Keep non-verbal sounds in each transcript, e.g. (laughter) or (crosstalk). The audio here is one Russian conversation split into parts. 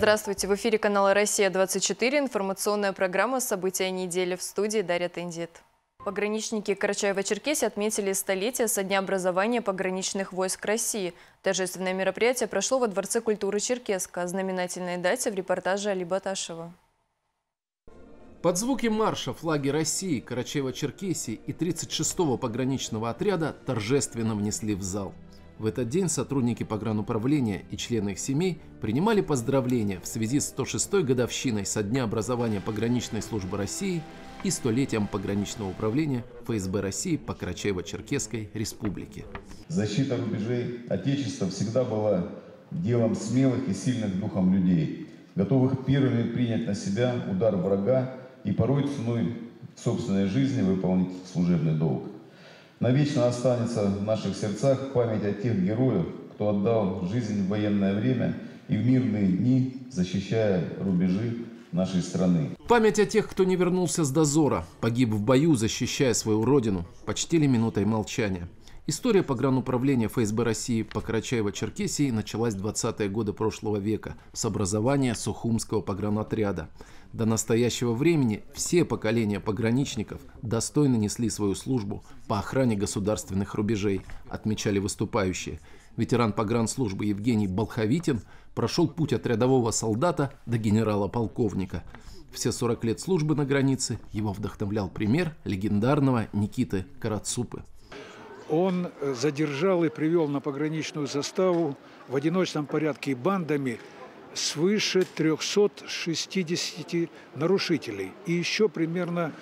Здравствуйте, в эфире канала «Россия-24», информационная программа «События недели» в студии Дарья Тендит. Пограничники Карачаева-Черкесии отметили столетие со дня образования пограничных войск России. Торжественное мероприятие прошло во Дворце культуры Черкеска. О знаменательной дате в репортаже Али Баташева. Под звуки марша флаги России, Карачаева-Черкесии и 36-го пограничного отряда торжественно внесли в зал. В этот день сотрудники погрануправления и члены их семей принимали поздравления в связи с 106-й годовщиной со дня образования Пограничной службы России и столетием пограничного управления ФСБ России по Карачаево-Черкесской республике. Защита рубежей Отечества всегда была делом смелых и сильных духом людей, готовых первыми принять на себя удар врага и порой ценой собственной жизни выполнить служебный долг. Навечно останется в наших сердцах память о тех героях, кто отдал жизнь в военное время и в мирные дни, защищая рубежи нашей страны. Память о тех, кто не вернулся с дозора, погиб в бою, защищая свою родину, почтили минутой молчания. История погрануправления ФСБ России по Карачаево-Черкесии началась в 20-е годы прошлого века с образования Сухумского погранотряда. До настоящего времени все поколения пограничников достойно несли свою службу по охране государственных рубежей, отмечали выступающие. Ветеран погранслужбы Евгений Болховитин прошел путь от рядового солдата до генерала-полковника. Все 40 лет службы на границе его вдохновлял пример легендарного Никиты Карацупы он э, задержал и привел на пограничную заставу в одиночном порядке бандами свыше 360 нарушителей. И еще примерно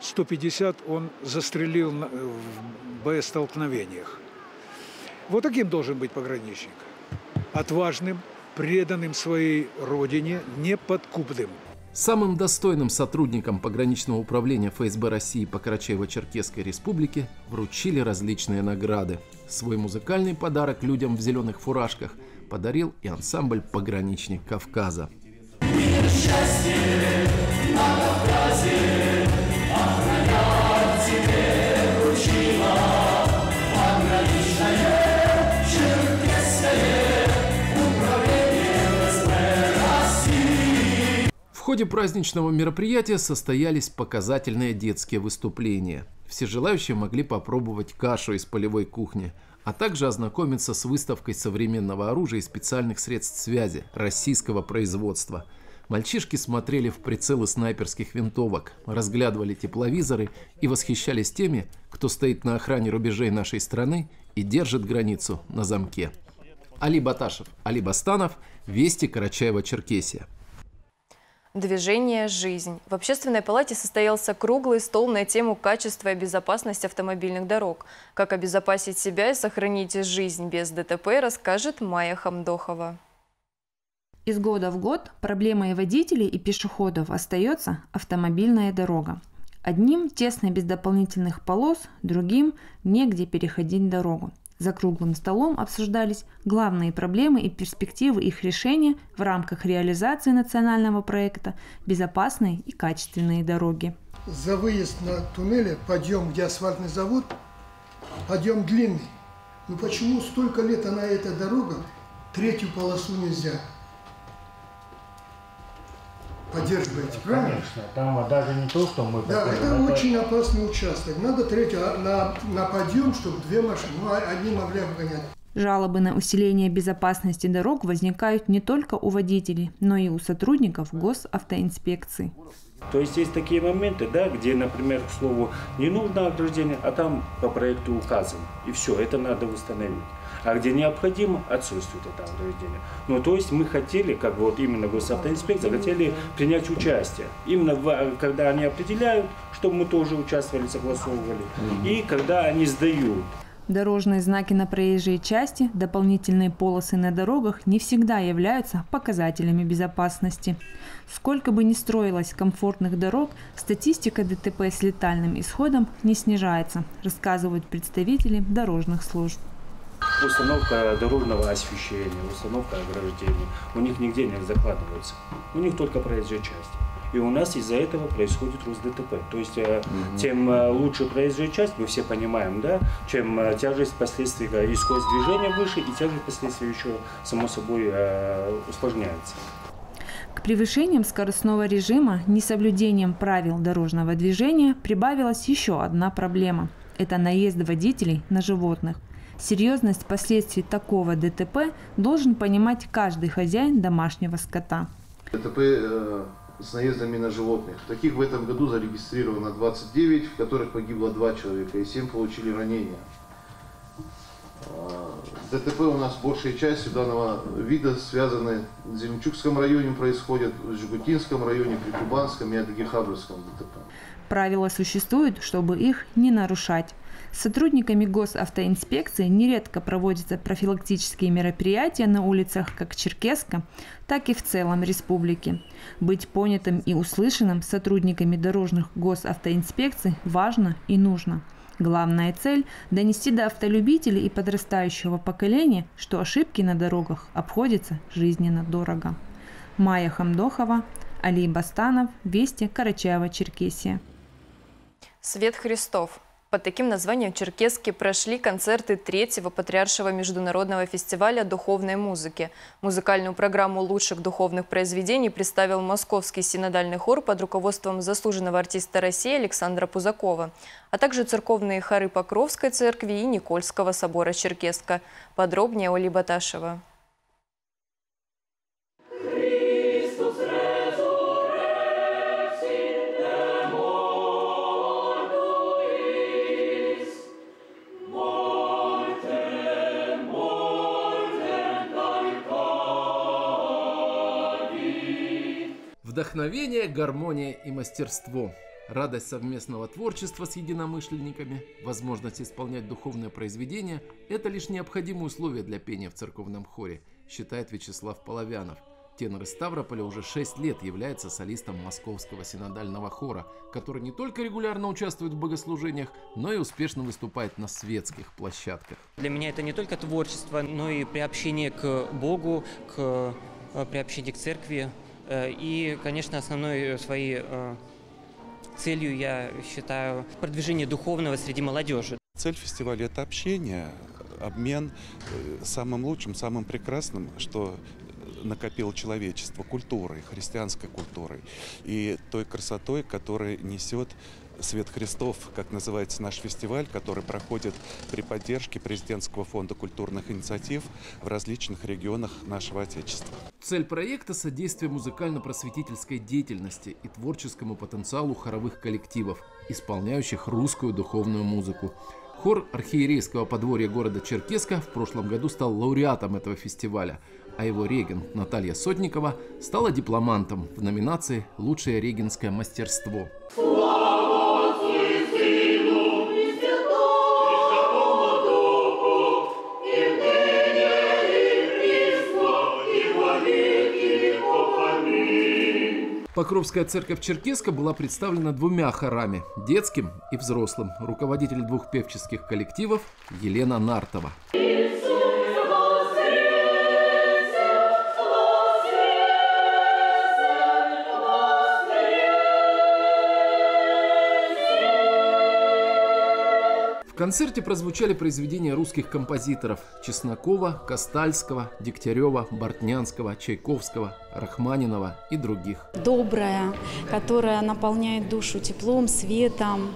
150 он застрелил в боестолкновениях. Вот таким должен быть пограничник. Отважным, преданным своей родине, неподкупным. Самым достойным сотрудникам пограничного управления ФСБ России по Карачаево-Черкесской республике вручили различные награды. Свой музыкальный подарок людям в зеленых фуражках подарил и ансамбль «Пограничник Кавказа». Мир, счастье, на Кавказе, ходе праздничного мероприятия состоялись показательные детские выступления. Все желающие могли попробовать кашу из полевой кухни, а также ознакомиться с выставкой современного оружия и специальных средств связи российского производства. Мальчишки смотрели в прицелы снайперских винтовок, разглядывали тепловизоры и восхищались теми, кто стоит на охране рубежей нашей страны и держит границу на замке. Али Баташев, Али Бастанов, Вести Карачаева-Черкесия. Движение «Жизнь». В Общественной палате состоялся круглый стол на тему качества и безопасности автомобильных дорог. Как обезопасить себя и сохранить жизнь без ДТП, расскажет Майя Хамдохова. Из года в год проблемой водителей и пешеходов остается автомобильная дорога. Одним тесно без дополнительных полос, другим негде переходить дорогу. За круглым столом обсуждались главные проблемы и перспективы их решения в рамках реализации национального проекта «Безопасные и качественные дороги». За выезд на туннеле, подъем, где асфальтный завод, подъем длинный. Ну почему столько лет на этой дорога, третью полосу нельзя? Поддерживаете, правильно? Конечно, там даже не то, что мы... Да, это, это очень опасный участок. Надо третью а, на, на подъем, чтобы две машины, ну, а одни могли обгонять. Жалобы на усиление безопасности дорог возникают не только у водителей, но и у сотрудников госавтоинспекции. То есть есть такие моменты, да, где, например, к слову, не нужно ограждение, а там по проекту указано. И все, это надо установить а где необходимо, отсутствует это ограждение. Ну, то есть мы хотели, как вот именно госавтоинспекция, хотели принять участие. Именно в, когда они определяют, чтобы мы тоже участвовали, согласовывали, и когда они сдают. Дорожные знаки на проезжей части, дополнительные полосы на дорогах не всегда являются показателями безопасности. Сколько бы ни строилось комфортных дорог, статистика ДТП с летальным исходом не снижается, рассказывают представители дорожных служб установка дорожного освещения, установка ограждений. У них нигде не закладывается. У них только проезжая часть. И у нас из-за этого происходит рост ДТП. То есть угу. тем э, лучше проезжая часть, мы все понимаем, да, чем э, тяжесть последствий и скорость движения выше, и тяжесть последствий еще, само собой, усложняется. К превышениям скоростного режима, несоблюдением правил дорожного движения прибавилась еще одна проблема – это наезд водителей на животных. Серьезность последствий такого ДТП должен понимать каждый хозяин домашнего скота. ДТП э, с наездами на животных. Таких в этом году зарегистрировано 29, в которых погибло 2 человека и 7 получили ранения. ДТП у нас большей частью данного вида связаны в Зеленчукском районе происходят, в Жигутинском районе, Прикубанском и Адыгехаблевском ДТП. Правила существуют, чтобы их не нарушать. С сотрудниками госавтоинспекции нередко проводятся профилактические мероприятия на улицах как Черкеска, так и в целом республики. Быть понятым и услышанным сотрудниками дорожных госавтоинспекций важно и нужно – Главная цель – донести до автолюбителей и подрастающего поколения, что ошибки на дорогах обходятся жизненно дорого. Майя Хамдохова, Али Бастанов, Вести, Карачаева-Черкесия. Свет Христов. Под таким названием в Черкеске прошли концерты третьего патриаршего международного фестиваля духовной музыки. Музыкальную программу лучших духовных произведений представил Московский синодальный хор под руководством заслуженного артиста России Александра Пузакова, а также церковные хоры Покровской церкви и Никольского собора Черкеска. Подробнее Оли Баташева. Вдохновение, гармония и мастерство. Радость совместного творчества с единомышленниками, возможность исполнять духовное произведение – это лишь необходимые условия для пения в церковном хоре, считает Вячеслав Половянов. Тенор из Ставрополя уже 6 лет является солистом Московского синодального хора, который не только регулярно участвует в богослужениях, но и успешно выступает на светских площадках. Для меня это не только творчество, но и приобщение к Богу, к э, приобщение к церкви, и, конечно, основной своей э, целью я считаю продвижение духовного среди молодежи. Цель фестиваля – это общение, обмен э, самым лучшим, самым прекрасным, что накопило человечество, культурой, христианской культурой и той красотой, которая несет «Свет Христов», как называется наш фестиваль, который проходит при поддержке Президентского фонда культурных инициатив в различных регионах нашего Отечества. Цель проекта – содействие музыкально-просветительской деятельности и творческому потенциалу хоровых коллективов, исполняющих русскую духовную музыку. Хор архиерейского подворья города Черкеска в прошлом году стал лауреатом этого фестиваля, а его регент Наталья Сотникова стала дипломантом в номинации «Лучшее регенское мастерство». Покровская церковь Черкеска была представлена двумя хорами – детским и взрослым. Руководитель двух певческих коллективов Елена Нартова. Концерте прозвучали произведения русских композиторов Чеснокова, Костальского, Дегтярева, Бортнянского, Чайковского, Рахманинова и других. Добрая, которая наполняет душу теплом, светом.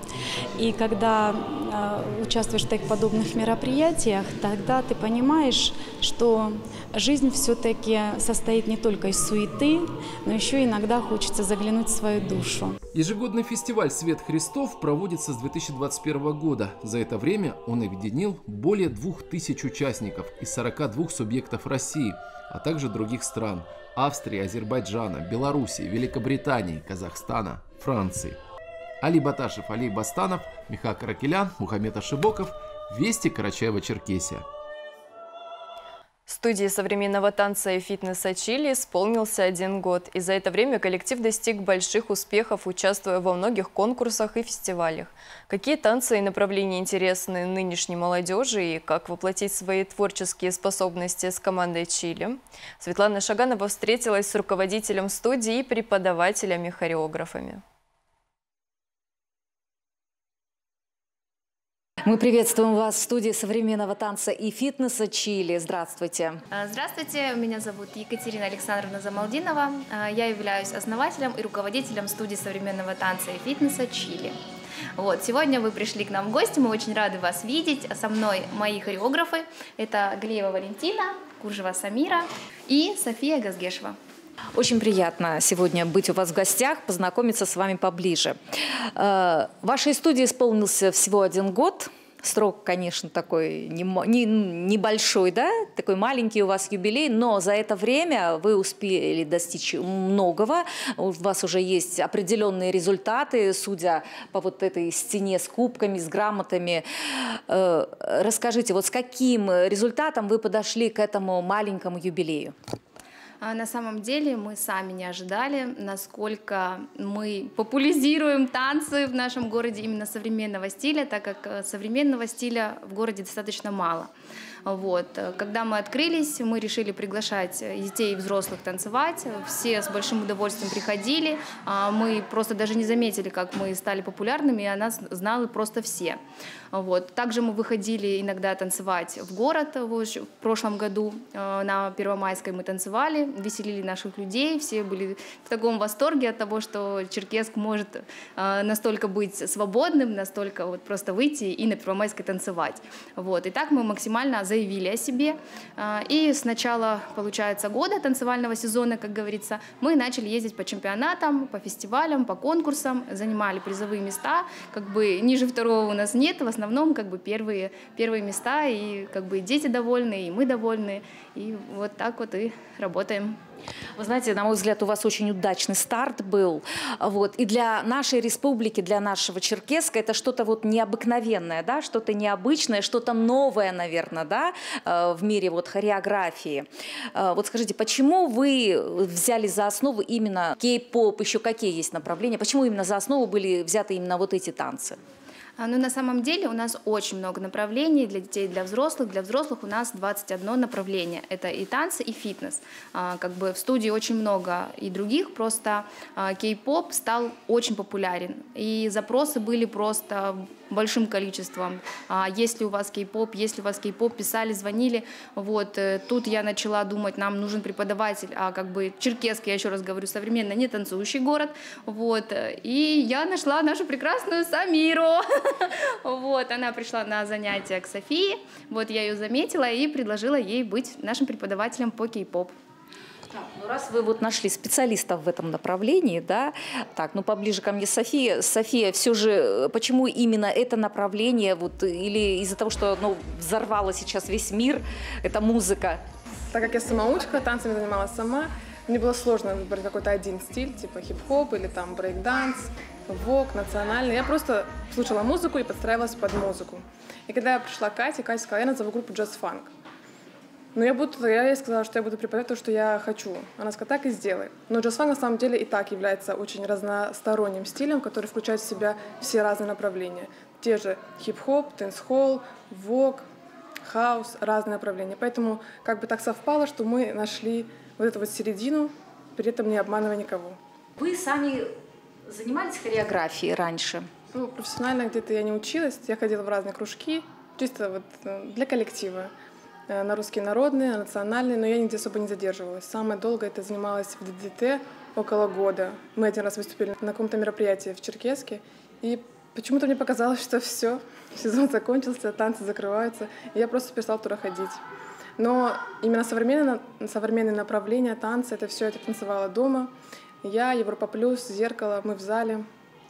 И когда э, участвуешь в таких подобных мероприятиях, тогда ты понимаешь, что жизнь все-таки состоит не только из суеты, но еще иногда хочется заглянуть в свою душу. Ежегодный фестиваль «Свет Христов» проводится с 2021 года. За это время он объединил более 2000 участников из 42 субъектов России, а также других стран – Австрии, Азербайджана, Белоруссии, Великобритании, Казахстана, Франции. Али Баташев, Али Бастанов, Михаил Каракелян, Мухаммед Ашибоков, Вести Карачаева-Черкесия студии современного танца и фитнеса Чили исполнился один год, и за это время коллектив достиг больших успехов, участвуя во многих конкурсах и фестивалях. Какие танцы и направления интересны нынешней молодежи и как воплотить свои творческие способности с командой Чили? Светлана Шаганова встретилась с руководителем студии и преподавателями-хореографами. Мы приветствуем вас в студии современного танца и фитнеса Чили. Здравствуйте. А, здравствуйте, меня зовут Екатерина Александровна Замалдинова. А, я являюсь основателем и руководителем студии современного танца и фитнеса Чили. Вот, сегодня вы пришли к нам в гости, мы очень рады вас видеть. Со мной мои хореографы. Это Глеева Валентина, Куржева Самира и София Газгешева. Очень приятно сегодня быть у вас в гостях, познакомиться с вами поближе. Э, вашей студии исполнился всего один год – Срок, конечно, такой не, не, небольшой, да, такой маленький у вас юбилей, но за это время вы успели достичь многого. У вас уже есть определенные результаты, судя по вот этой стене с кубками, с грамотами. Э, расскажите, вот с каким результатом вы подошли к этому маленькому юбилею? А на самом деле мы сами не ожидали, насколько мы популяризируем танцы в нашем городе именно современного стиля, так как э, современного стиля в городе достаточно мало. Вот. Когда мы открылись, мы решили приглашать детей и взрослых танцевать. Все с большим удовольствием приходили. А мы просто даже не заметили, как мы стали популярными, и о нас знали просто все. Вот. Также мы выходили иногда танцевать в город. В прошлом году э, на Первомайской мы танцевали, веселили наших людей. Все были в таком восторге от того, что Черкесск может э, настолько быть свободным, настолько вот просто выйти и на Первомайской танцевать. Вот. И так мы максимально заявили о себе. А, и с начала, получается, года танцевального сезона, как говорится, мы начали ездить по чемпионатам, по фестивалям, по конкурсам, занимали призовые места. Как бы ниже второго у нас нет, в основном как бы первые, первые места, и как бы дети довольны, и мы довольны. И вот так вот и работаем. Вы знаете, на мой взгляд, у вас очень удачный старт был. Вот. И для нашей республики, для нашего Черкеска это что-то вот необыкновенное, да? что-то необычное, что-то новое, наверное, да? Э, в мире вот хореографии. Э, вот скажите, почему вы взяли за основу именно кей-поп, еще какие есть направления, почему именно за основу были взяты именно вот эти танцы? А, ну, на самом деле у нас очень много направлений для детей, для взрослых. Для взрослых у нас 21 направление. Это и танцы, и фитнес. А, как бы в студии очень много и других, просто а, кей-поп стал очень популярен. И запросы были просто большим количеством. А, есть ли у вас кей-поп, есть ли у вас кей-поп, писали, звонили. Вот, э, тут я начала думать, нам нужен преподаватель, а как бы Черкесск, я еще раз говорю, современно не танцующий город. Вот, э, и я нашла нашу прекрасную Самиру. (laughs) Вот, она пришла на занятия к Софии, вот я ее заметила и предложила ей быть нашим преподавателем по кей-поп. Ну, раз вы вот нашли специалистов в этом направлении, да, так, ну поближе ко мне София. София, все же, э, почему именно это направление, вот, или из-за того, что оно взорвало сейчас весь мир, это музыка? Так как я самоучка, танцами занималась сама, мне было сложно выбрать какой-то один стиль, типа хип-хоп или там брейк-данс, вог, национальный. Я просто слушала музыку и подстраивалась под музыку. И когда я пришла к Кате, Катя сказала, я назову группу джаз-фанк. Ну, я, буду, я ей сказала, что я буду преподавать то, что я хочу. Она сказала, так и сделай. Но джаз-фанк на самом деле и так является очень разносторонним стилем, который включает в себя все разные направления. Те же хип-хоп, дэнсхолл, вог, хаос, разные направления. Поэтому как бы так совпало, что мы нашли вот эту вот середину, при этом не обманывая никого. Вы сами занимались хореографией раньше? Ну, профессионально где-то я не училась, я ходила в разные кружки, чисто вот э, для коллектива. Э, на русские народные, на национальные, но я нигде особо не задерживалась. Самое долго это занималась в ДДТ около года. Мы один раз выступили на каком-то мероприятии в Черкеске, и почему-то мне показалось, что все, сезон закончился, танцы закрываются, и я просто перестала туда ходить. Но именно современные, современные направления танца, это все я танцевала дома. Я, Европа Плюс, Зеркало, мы в зале,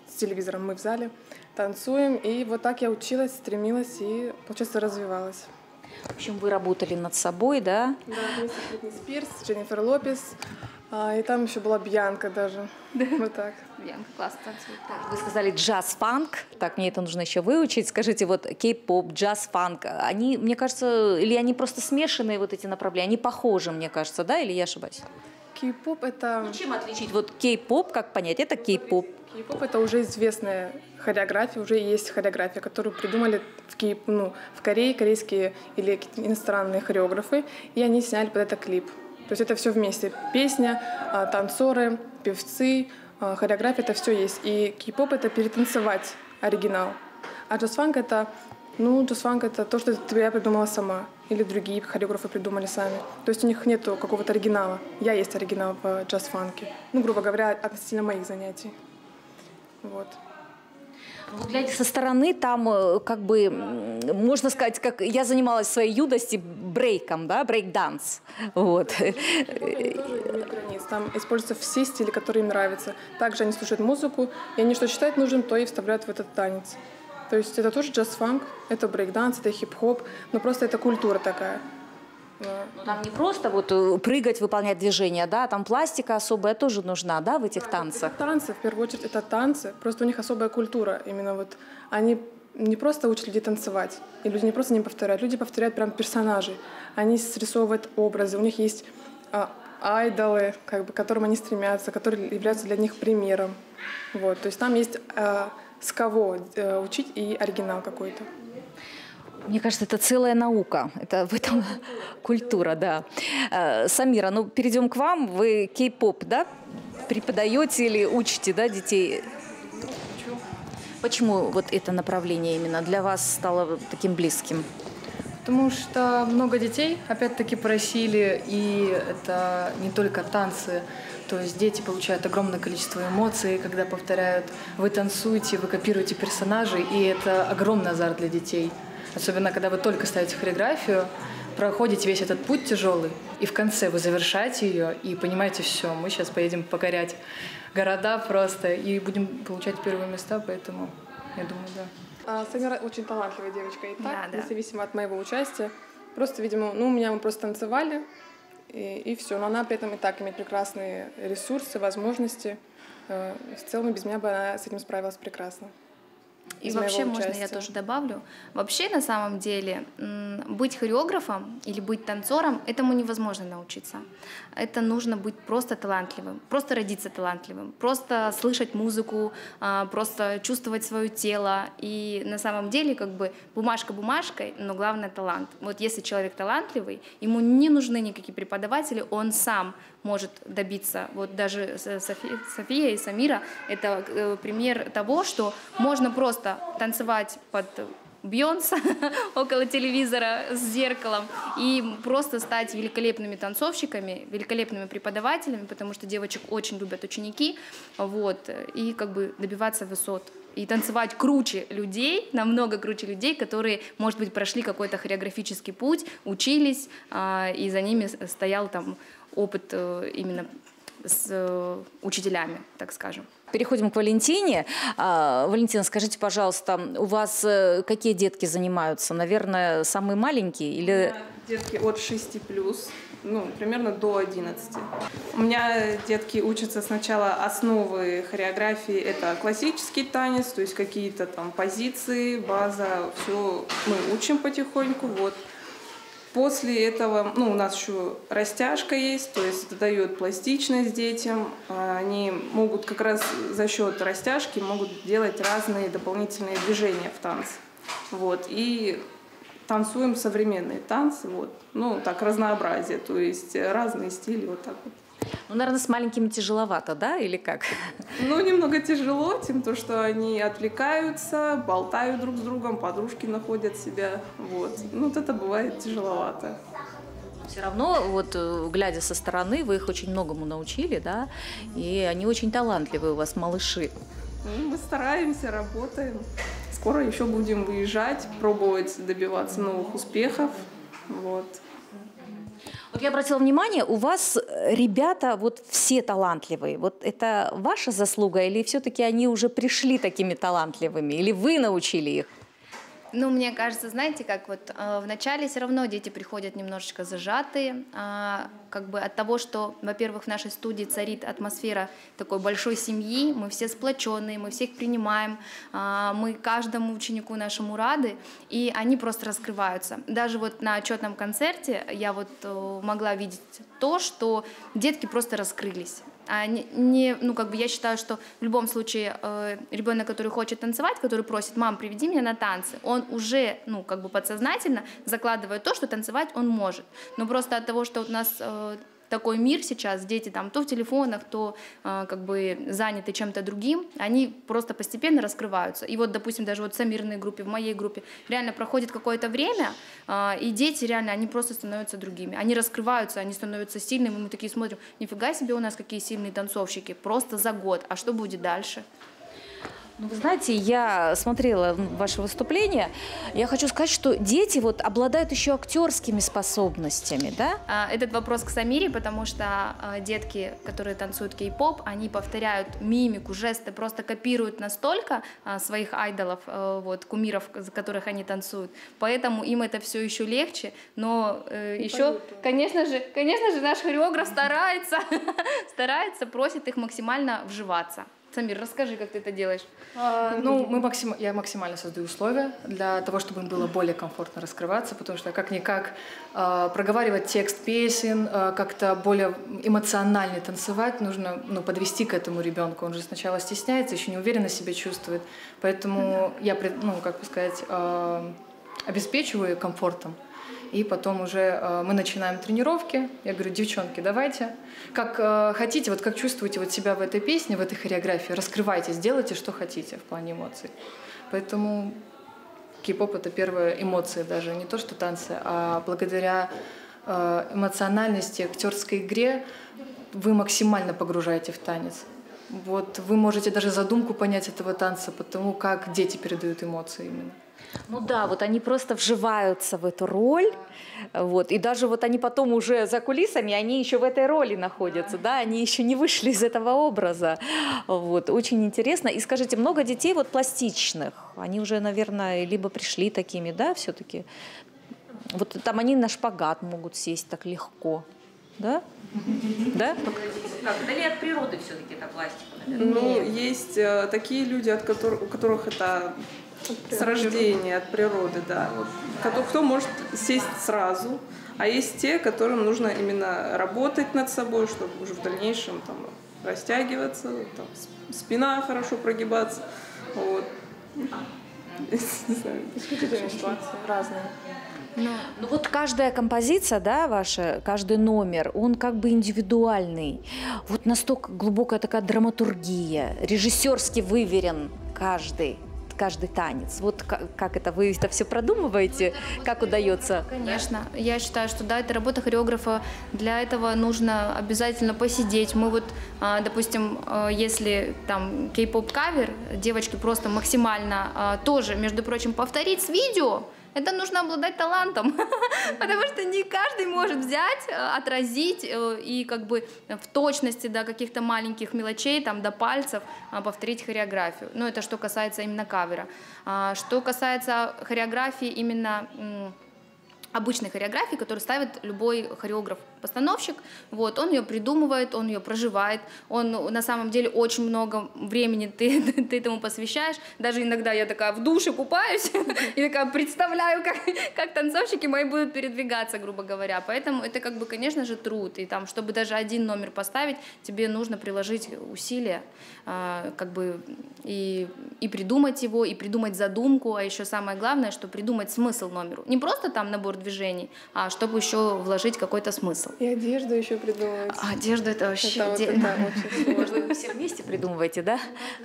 с телевизором мы в зале, танцуем. И вот так я училась, стремилась и, получается, развивалась. В общем, вы работали над собой, да? Да, вместе Бритни Спирс, Дженнифер Лопес, а, и там еще была Бьянка даже. Да. Вот так. Бьянка классно танцует. Так, вы сказали джаз-фанк. Так, мне это нужно еще выучить. Скажите, вот кей-поп, джаз-фанк, они, мне кажется, или они просто смешанные вот эти направления? Они похожи, мне кажется, да? Или я ошибаюсь? Кей-поп это... Ну, чем отличить? Вот кей-поп, как понять? Это кей-поп. Кей-поп это уже известная хореография, уже есть хореография, которую придумали в, Кей, ну, в Корее корейские или иностранные хореографы, и они сняли под это клип. То есть это все вместе. Песня, а, танцоры, певцы, а, хореография, это все есть. И кей-поп — это перетанцевать оригинал. А джаз-фанк — это Ну, джаз-фанк — это то, что я придумала сама. Или другие хореографы придумали сами. То есть у них нет какого-то оригинала. Я есть оригинал в джаз-фанке. Ну, грубо говоря, относительно моих занятий. Вот. Глядя со стороны, там э, как бы, можно сказать, как я занималась в своей юности брейком, да, брейк-данс. Вот. Там используются все стили, которые им нравятся. Также они слушают музыку, и они что считают нужным, то и вставляют в этот танец. То есть это тоже джаз-фанк, это брейк-данс, это хип-хоп, но просто это культура такая. Но там не просто вот э, прыгать, выполнять движения, да, там пластика особая тоже нужна, да, в этих танцах? Танцы, в первую очередь, это танцы, просто у них особая культура. Именно вот они не просто учат людей танцевать, и люди не просто не повторяют, люди повторяют прям персонажей. Они срисовывают образы, у них есть а, айдолы, как бы, к которым они стремятся, которые являются для них примером. Вот, то есть там есть а, с кого а, учить и оригинал какой-то. Мне кажется, это целая наука. Это в этом (laughs) культура, да. Э, Самира, ну перейдем к вам. Вы кей-поп, да? Преподаете или учите, да, детей? Почему вот это направление именно для вас стало таким близким? Потому что много детей, опять-таки, просили, и это не только танцы, то есть дети получают огромное количество эмоций, когда повторяют «вы танцуете», «вы копируете персонажей», и это огромный азарт для детей – Особенно, когда вы только ставите хореографию, проходите весь этот путь тяжелый, и в конце вы завершаете ее и понимаете, все, мы сейчас поедем покорять города просто и будем получать первые места, поэтому я думаю, да. А, Самира очень талантливая девочка и так, Да, да. независимо от моего участия. Просто, видимо, ну, у меня мы просто танцевали, и, и все. Но она при этом и так имеет прекрасные ресурсы, возможности. Э, В целом, без меня бы она с этим справилась прекрасно. И вообще, можно я участия. тоже добавлю? Вообще, на самом деле, быть хореографом или быть танцором, этому невозможно научиться. Это нужно быть просто талантливым, просто родиться талантливым, просто слышать музыку, а, просто чувствовать свое тело. И на самом деле, как бы, бумажка бумажкой, но главное талант. Вот если человек талантливый, ему не нужны никакие преподаватели, он сам может добиться. Вот даже София и Самира — это э, пример того, что можно просто танцевать под Бьонса (laughs) около телевизора с зеркалом и просто стать великолепными танцовщиками, великолепными преподавателями, потому что девочек очень любят ученики, вот, и как бы добиваться высот. И танцевать круче людей, намного круче людей, которые, может быть, прошли какой-то хореографический путь, учились, а, и за ними стоял там опыт э, именно с э, учителями, так скажем. Переходим к Валентине. А, Валентина, скажите, пожалуйста, у вас э, какие детки занимаются? Наверное, самые маленькие или... Детки от 6 плюс, ну, примерно до 11. У меня детки учатся сначала основы хореографии, это классический танец, то есть какие-то там позиции, база, все мы учим потихоньку, вот. После этого, ну, у нас еще растяжка есть, то есть это дает пластичность детям. А, Они могут как раз за счет растяжки могут делать разные дополнительные движения в танце. Вот. И танцуем современные танцы, вот. Ну, так, разнообразие, то есть разные стили, вот так вот. Ну, наверное, с маленькими тяжеловато, да, или как? Ну, немного тяжело, тем то, что они отвлекаются, болтают друг с другом, подружки находят себя, вот. Ну, вот это бывает тяжеловато. Все равно, вот э, глядя со стороны, вы их очень многому научили, да, и они очень талантливые у вас, малыши. Ну, мы стараемся, работаем. Скоро еще будем выезжать, пробовать добиваться новых успехов, вот. Вот я обратила внимание, у вас э, ребята вот все талантливые. Вот это ваша заслуга или все-таки они уже пришли такими талантливыми? Или вы научили их? Ну, мне кажется, знаете, как вот э, вначале все равно дети приходят немножечко зажатые, а, как бы от того, что, во-первых, в нашей студии царит атмосфера такой большой семьи, мы все сплоченные, мы всех принимаем, а, мы каждому ученику нашему рады, и они просто раскрываются. Даже вот на отчетном концерте я вот э, могла видеть то, что детки просто раскрылись. А не, не- ну, как бы я считаю, что в любом случае э, ребенок, который хочет танцевать, который просит, мам, приведи меня на танцы, он уже, ну, как бы подсознательно закладывает то, что танцевать он может. Но просто от того, что у нас э, такой мир сейчас, дети там то в телефонах, то э, как бы заняты чем-то другим, они просто постепенно раскрываются. И вот, допустим, даже вот в Самирной группе, в моей группе, реально проходит какое-то время, э, и дети реально, они просто становятся другими. Они раскрываются, они становятся сильными, мы такие смотрим, нифига себе у нас какие сильные танцовщики, просто за год, а что будет дальше? Ну, вы знаете, я смотрела ваше выступление. Я хочу сказать, что дети вот обладают еще актерскими способностями, да? А, этот вопрос к Самире, потому что а, детки, которые танцуют кей-поп, они повторяют мимику, жесты, просто копируют настолько а, своих айдолов, вот, кумиров, за которых они танцуют. Поэтому им это все еще легче. Но э, еще, конечно же, конечно же, наш хореограф старается, (laughs) старается, просит их максимально вживаться. Самир, расскажи, как ты это делаешь. А, ну, мы максим... я максимально создаю условия для того, чтобы им было более комфортно раскрываться, потому что как-никак э, проговаривать текст песен, э, как-то более эмоционально танцевать, нужно ну, подвести к этому ребенку. Он же сначала стесняется, еще не уверенно себя чувствует. Поэтому я, ну, как бы сказать, э, обеспечиваю комфортом и потом уже э, мы начинаем тренировки. Я говорю, девчонки, давайте, как э, хотите, вот как чувствуете вот себя в этой песне, в этой хореографии, раскрывайте, сделайте, что хотите в плане эмоций. Поэтому кей-поп — это первые эмоции даже, не то что танцы, а благодаря э, эмоциональности, актерской игре вы максимально погружаете в танец. Вот вы можете даже задумку понять этого танца, потому как дети передают эмоции именно. Ну да, вот они просто вживаются в эту роль, вот, и даже вот они потом уже за кулисами, они еще в этой роли находятся, да, они еще не вышли из этого образа, вот, очень интересно. И скажите, много детей вот пластичных, они уже, наверное, либо пришли такими, да, все-таки, вот там они на шпагат могут сесть так легко, да? Да? Как? Вдали от природы все-таки это пластика, наверное. Ну, есть э, такие люди, от которых, у которых это с рождения, от природы, да. Кто, кто может сесть сразу, а есть те, которым нужно именно работать над собой, чтобы уже в дальнейшем там, растягиваться, там, спина хорошо прогибаться. Вот. Не знаю, ситуации разные. Ну, ну вот каждая композиция, да, ваша, каждый номер, он как бы индивидуальный. Вот настолько глубокая такая драматургия, режиссерски выверен каждый каждый танец? Вот как, как это вы это все продумываете? Как удается? Конечно. Я считаю, что да, это работа хореографа. Для этого нужно обязательно посидеть. Мы вот, а, допустим, а, если там кей-поп кавер, девочки просто максимально а, тоже, между прочим, повторить с видео, это нужно обладать талантом, (laughs) потому что не каждый может взять, э, отразить э, и как бы в точности до каких-то маленьких мелочей, там до пальцев повторить хореографию. Ну, это что касается именно кавера. А, что касается хореографии именно обычной хореографии, которую ставит любой хореограф-постановщик. Вот, он ее придумывает, он ее проживает, он на самом деле очень много времени ты, (laughs) ты этому посвящаешь. Даже иногда я такая в душе купаюсь (laughs) и такая представляю, как, как танцовщики мои будут передвигаться, грубо говоря. Поэтому это как бы, конечно же, труд. И там, чтобы даже один номер поставить, тебе нужно приложить усилия, а, как бы и, и придумать его, и придумать задумку, а еще самое главное, что придумать смысл номеру. Не просто там набор движений, а чтобы еще вложить какой-то смысл. И одежду еще придумывать. А одежду это вообще это отдельно. Вот это Вы все вместе придумываете, да?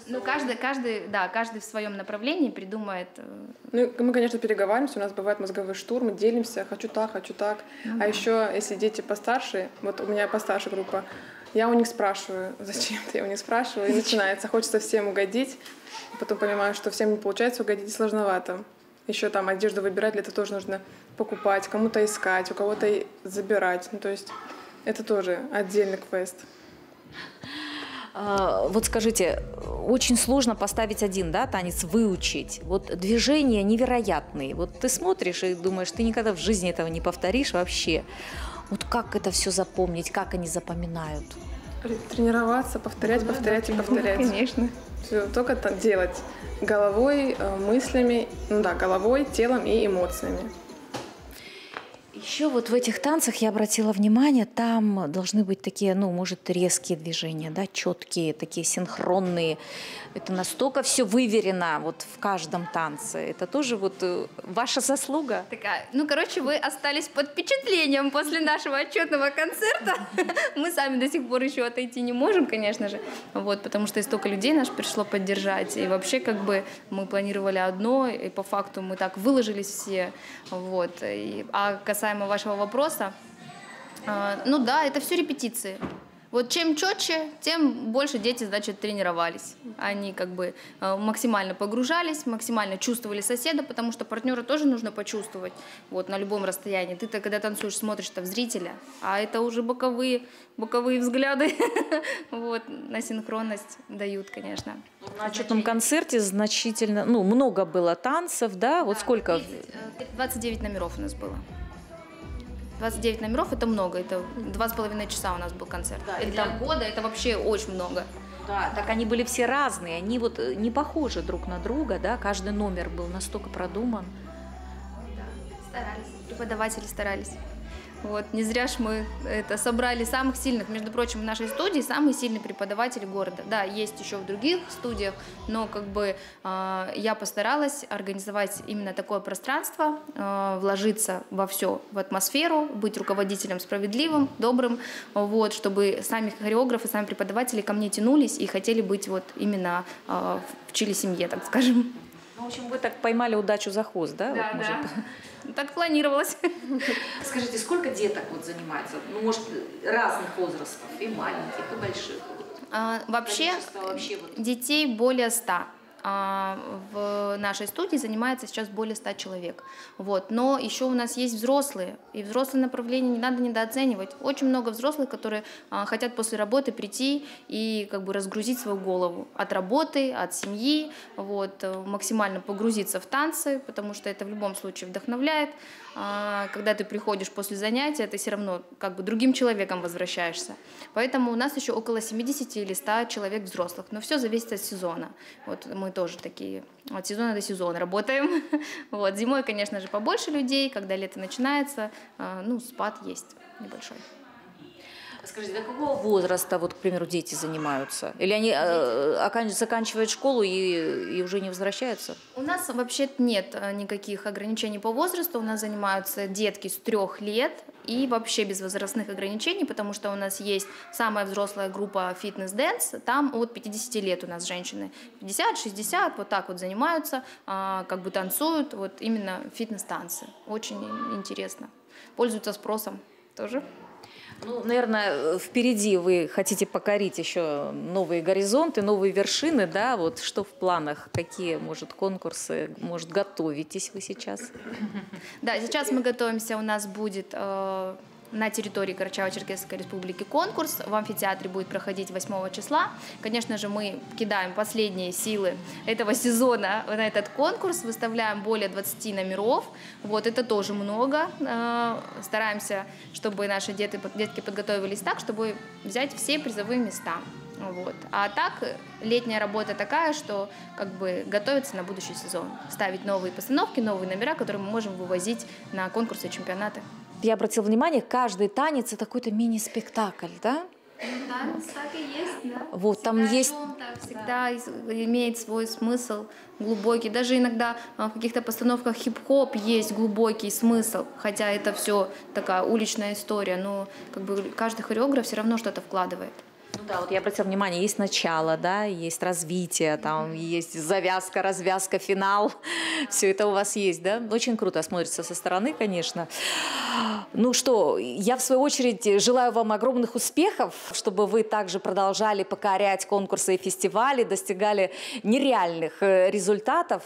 Ну, каждый, каждый, да, каждый в своем направлении придумает. Э, ну, мы, конечно, переговариваемся, у нас бывает мозговой штурм, делимся, хочу так, хочу так. Mm-hmm. А еще, если дети постарше, вот у меня постарше группа, я у них спрашиваю, (laughs) зачем-то я у них спрашиваю, и (laughs) начинается, хочется всем угодить, потом понимаю, что всем не получается угодить, сложновато. Еще там одежду выбирать, для этого тоже нужно покупать, кому-то искать, у кого-то забирать. Ну, то есть это тоже отдельный квест. А, вот скажите, очень сложно поставить один, да, танец, выучить. Вот движения невероятные. Вот ты смотришь и думаешь, ты никогда в жизни этого не повторишь вообще. Вот как это все запомнить, как они запоминают? Тренироваться, повторять, повторять и повторять. Конечно. Все, только так делать головой, э, мыслями, ну да, головой, телом и эмоциями. Еще вот в этих танцах я обратила внимание, там должны быть такие, ну, может, резкие движения, да, четкие, такие синхронные. Это настолько все выверено вот в каждом танце. Это тоже вот э, ваша заслуга? Такая, ну, короче, вы остались под впечатлением после нашего отчетного концерта. (laughs) Мы сами до сих пор еще отойти не можем, конечно же, вот, потому что и столько людей нас пришло поддержать. И вообще, как бы, мы планировали одно, и по факту мы так выложились все, вот. А касаемо вашего вопроса, э, ну да, это все репетиции. Вот чем четче, тем больше дети, значит, тренировались. Они как бы э, максимально погружались, максимально чувствовали соседа, потому что партнера тоже нужно почувствовать вот на любом расстоянии. Ты-то, когда танцуешь, смотришь-то в зрителя, а это уже боковые, боковые взгляды (laughs) вот, на синхронность дают, конечно. На отчетном концерте значительно, ну, много было танцев, да? Вот сколько? 29 номеров у нас было. 29 номеров это много, это два с половиной часа у нас был концерт. Да, и для года это вообще очень много. Да, так они были все разные, они вот э, не похожи друг на друга, да, каждый номер был настолько продуман. Да, старались, преподаватели старались. Вот, не зря ж мы это собрали самых сильных. Между прочим, в нашей студии самые сильные преподаватели города. Да, есть еще в других студиях, но как бы э, я постаралась организовать именно такое пространство, э, вложиться во все, в атмосферу, быть руководителем справедливым, добрым, вот, чтобы сами хореографы, сами преподаватели ко мне тянулись и хотели быть вот именно э, в чили семье, так скажем. Ну, в общем, вы так поймали удачу за хвост, да? Да, вот, да. Так планировалось. Скажите, сколько деток вот занимается? Ну, может, разных возрастов, и маленьких, и больших? А, вообще, вообще вот. детей более ста. А, в нашей студии занимается сейчас более 100 человек. Вот. Но еще у нас есть взрослые, и взрослые направления не надо недооценивать. Очень много взрослых, которые а, хотят после работы прийти и как бы разгрузить свою голову от работы, от семьи, вот, э, максимально погрузиться в танцы, потому что это в любом случае вдохновляет. А, когда ты приходишь после занятия, ты все равно как бы другим человеком возвращаешься. Поэтому у нас еще около 70 или 100 человек взрослых, но все зависит от сезона. Вот мы тоже такие от сезона до сезона работаем. (laughs) Вот. Зимой, конечно же, побольше людей, когда лето начинается, а, ну, спад есть небольшой. Скажите, до какого возраста, вот, к примеру, дети занимаются? Или они э, заканчивают школу и, и уже не возвращаются? У нас вообще нет э, никаких ограничений по возрасту. У нас занимаются детки с трех лет и вообще без возрастных ограничений, потому что у нас есть самая взрослая группа фитнес-дэнс, там от 50 лет у нас женщины. 50-60, вот так вот занимаются, а, как бы танцуют, вот именно фитнес-танцы. Очень интересно. Пользуются спросом тоже. Ну, наверное, впереди вы хотите покорить еще новые горизонты, новые вершины, да? Вот что в планах, какие, может, конкурсы, может, готовитесь вы сейчас? Да, сейчас мы готовимся, у нас будет э, на территории Карачаево-Черкесской республики конкурс. В амфитеатре будет проходить 8 числа. Конечно же, мы кидаем последние силы этого сезона на этот конкурс, выставляем более 20 номеров. Вот это тоже много. Э, стараемся, чтобы наши дети, детки подготовились так, чтобы взять все призовые места. Вот. А так летняя работа такая, что как бы готовиться на будущий сезон, ставить новые постановки, новые номера, которые мы можем вывозить на конкурсы и чемпионаты я обратила внимание, каждый танец это какой-то мини-спектакль, да? Танец так и есть, да. Вот всегда там есть. Так, всегда имеет свой смысл глубокий. Даже иногда а, в каких-то постановках хип-хоп есть глубокий смысл, хотя это все такая уличная история, но как бы каждый хореограф все равно что-то вкладывает. Да, вот я обратила внимание, есть начало, да, есть развитие, там есть завязка, развязка, финал. Все это у вас есть, да? Очень круто смотрится со стороны, конечно. Ну что, я в свою очередь желаю вам огромных успехов, чтобы вы также продолжали покорять конкурсы и фестивали, достигали нереальных э, результатов.